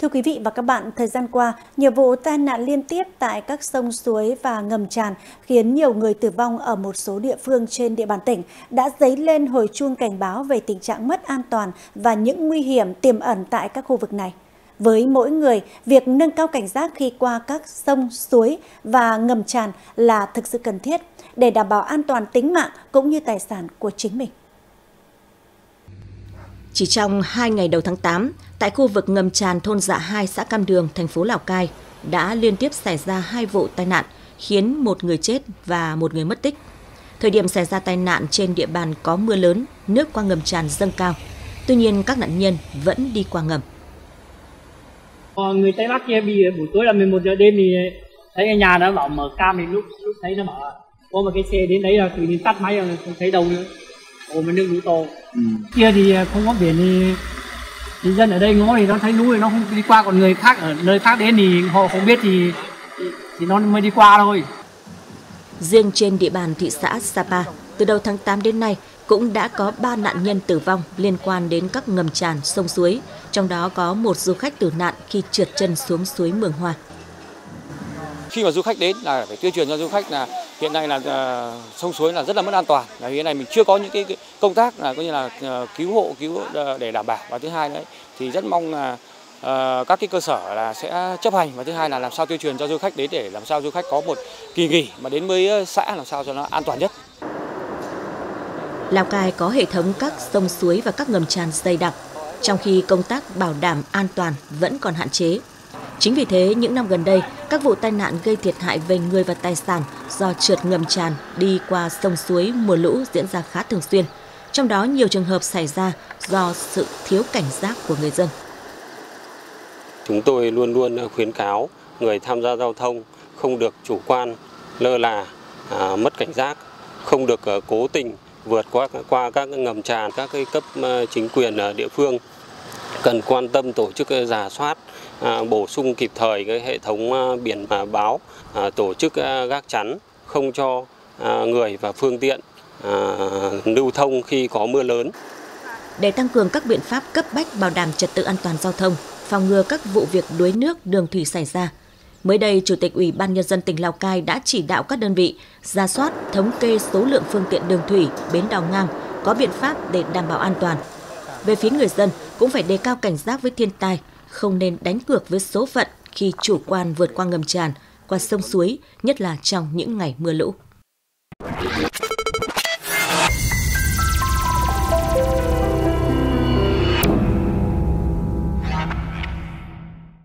Thưa quý vị và các bạn, thời gian qua, nhiều vụ tai nạn liên tiếp tại các sông suối và ngầm tràn khiến nhiều người tử vong ở một số địa phương trên địa bàn tỉnh đã dấy lên hồi chuông cảnh báo về tình trạng mất an toàn và những nguy hiểm tiềm ẩn tại các khu vực này. Với mỗi người, việc nâng cao cảnh giác khi qua các sông, suối và ngầm tràn là thực sự cần thiết để đảm bảo an toàn tính mạng cũng như tài sản của chính mình. Chỉ trong 2 ngày đầu tháng 8, tại khu vực ngầm tràn thôn Dạ 2 xã Cam Đường, thành phố Lào Cai đã liên tiếp xảy ra hai vụ tai nạn khiến một người chết và một người mất tích. Thời điểm xảy ra tai nạn trên địa bàn có mưa lớn, nước qua ngầm tràn dâng cao. Tuy nhiên các nạn nhân vẫn đi qua ngầm. Ờ, người Tây Bắc kia bị buổi tối là 11 giờ đêm thì thấy nhà nó bảo mở cam thì lúc lúc thấy nó mở có một cái xe đến đấy là tự nhiên tắt máy rồi không thấy đâu nữa. Ồ mà nước lũ to. Ừ. kia thì không có biển thì thì dân ở đây ngó thì nó thấy núi thì nó không đi qua còn người khác ở nơi khác đến thì họ không biết thì thì nó mới đi qua thôi. Riêng trên địa bàn thị xã Sapa, từ đầu tháng 8 đến nay cũng đã có 3 nạn nhân tử vong liên quan đến các ngầm tràn sông suối, trong đó có một du khách tử nạn khi trượt chân xuống suối Mường Hoa. Khi mà du khách đến là phải tuyên truyền cho du khách là hiện nay là uh, sông suối là rất là mất an toàn. Là hiện nay mình chưa có những cái, công tác là coi như là uh, cứu hộ cứu hộ để đảm bảo và thứ hai đấy thì rất mong là uh, các cái cơ sở là sẽ chấp hành và thứ hai là làm sao tuyên truyền cho du khách đến để làm sao du khách có một kỳ nghỉ mà đến với xã làm sao cho nó an toàn nhất. Lào Cai có hệ thống các sông suối và các ngầm tràn dày đặc, trong khi công tác bảo đảm an toàn vẫn còn hạn chế. Chính vì thế, những năm gần đây, các vụ tai nạn gây thiệt hại về người và tài sản do trượt ngầm tràn đi qua sông suối mùa lũ diễn ra khá thường xuyên. Trong đó nhiều trường hợp xảy ra do sự thiếu cảnh giác của người dân. Chúng tôi luôn luôn khuyến cáo người tham gia giao thông không được chủ quan, lơ là, à, mất cảnh giác, không được à, cố tình vượt qua qua các ngầm tràn các cái cấp ờ, chính quyền ở địa phương cần quan tâm tổ chức ờ, giả soát à, bổ sung kịp thời cái hệ thống ờ, biển báo à, tổ chức gác chắn không cho à, người và phương tiện lưu thông khi có mưa lớn. Để tăng cường các biện pháp cấp bách bảo đảm trật tự an toàn giao thông, phòng ngừa các vụ việc đuối nước đường thủy xảy ra, Mới đây, Chủ tịch Ủy ban Nhân dân tỉnh Lào Cai đã chỉ đạo các đơn vị ra soát, thống kê số lượng phương tiện đường thủy, bến đò ngang, có biện pháp để đảm bảo an toàn. Về phía người dân, cũng phải đề cao cảnh giác với thiên tai, không nên đánh cược với số phận khi chủ quan vượt qua ngầm tràn, qua sông suối, nhất là trong những ngày mưa lũ.